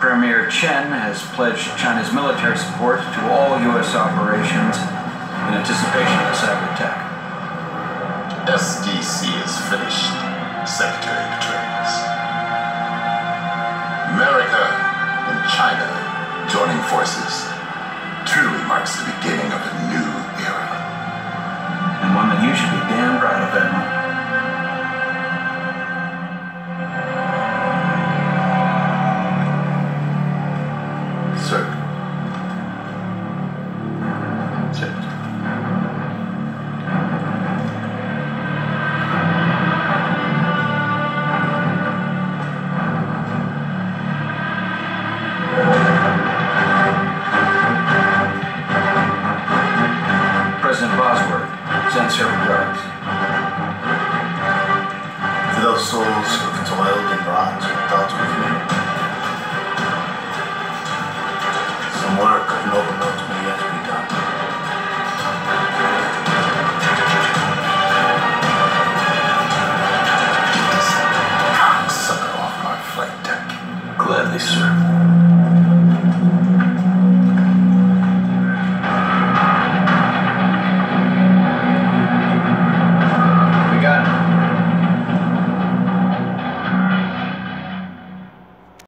Premier Chen has pledged China's military support to all U.S. operations in anticipation of a cyber attack. SDC is finished, Secretary Petraeus. America and China joining forces truly marks the beginning of a new era. And one that you should be damn proud of, Admiral. Her regards. To those souls who have toiled and wrought and thought with me. Some work of noble note may yet be done. Cocksucker off my flight deck. Gladly, sir.